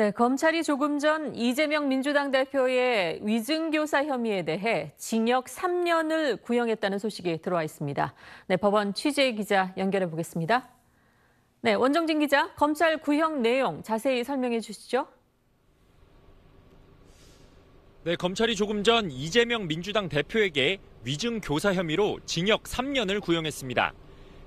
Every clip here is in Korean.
네, 검찰이 조금 전 이재명 민주당 대표의 위증교사 혐의에 대해 징역 3년을 구형했다는 소식이 들어와 있습니다. 네, 법원 취재 기자 연결해 보겠습니다. 네, 원정진 기자, 검찰 구형 내용 자세히 설명해 주시죠. 네, 검찰이 조금 전 이재명 민주당 대표에게 위증 교사 혐의로 징역 3년을 구형했습니다.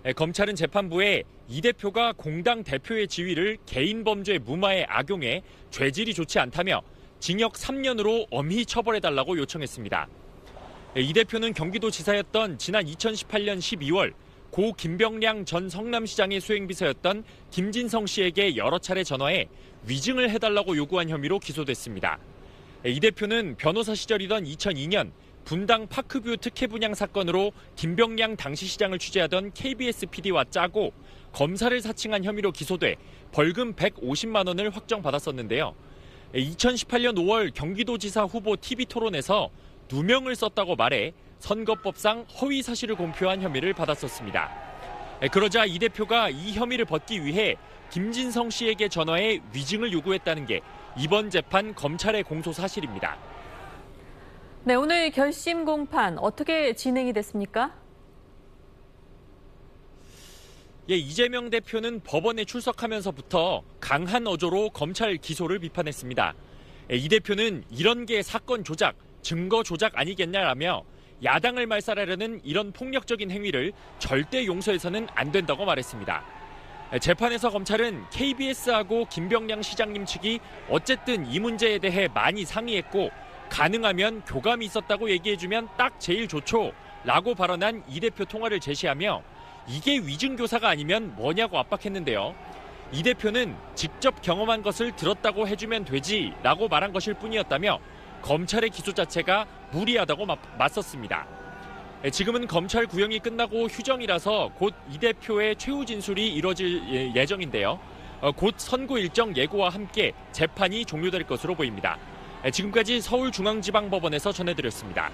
네, 검찰은 재판부에 이 대표가 공당 대표의 지위를 개인 범죄 무마에 악용해 죄질이 좋지 않다며 징역 3년으로 엄히 처벌해달라고 요청했습니다. 네, 이 대표는 경기도지사였던 지난 2018년 12월 고 김병량 전 성남시장의 수행비서였던 김진성 씨에게 여러 차례 전화해 위증을 해달라고 요구한 혐의로 기소됐습니다. 네, 이 대표는 변호사 시절이던 2002년 분당 파크뷰 특혜 분양 사건으로 김병량 당시 시장을 취재하던 KBS PD와 짜고 검사를 사칭한 혐의로 기소돼 벌금 150만 원을 확정받았었는데요. 2018년 5월 경기도지사 후보 TV 토론에서 누명을 썼다고 말해 선거법상 허위 사실을 공표한 혐의를 받았었습니다. 그러자 이 대표가 이 혐의를 벗기 위해 김진성 씨에게 전화해 위증을 요구했다는 게 이번 재판 검찰의 공소 사실입니다. 네, 오늘 결심 공판 어떻게 진행이 됐습니까? 예, 이재명 대표는 법원에 출석하면서부터 강한 어조로 검찰 기소를 비판했습니다. 예, 이 대표는 이런 게 사건 조작, 증거 조작 아니겠냐라며 야당을 말살하려는 이런 폭력적인 행위를 절대 용서해서는 안 된다고 말했습니다. 예, 재판에서 검찰은 KBS하고 김병량 시장님 측이 어쨌든 이 문제에 대해 많이 상의했고 가능하면 교감이 있었다고 얘기해주면 딱 제일 좋죠. 라고 발언한 이 대표 통화를 제시하며 이게 위증교사가 아니면 뭐냐고 압박했는데요. 이 대표는 직접 경험한 것을 들었다고 해주면 되지 라고 말한 것일 뿐이었다며 검찰의 기소 자체가 무리하다고 맞섰습니다. 지금은 검찰 구형이 끝나고 휴정이라서 곧 이 대표의 최후 진술이 이뤄질 예, 예정인데요. 어, 곧 선고 일정 예고와 함께 재판이 종료될 것으로 보입니다. 지금까지 서울중앙지방법원에서 전해드렸습니다.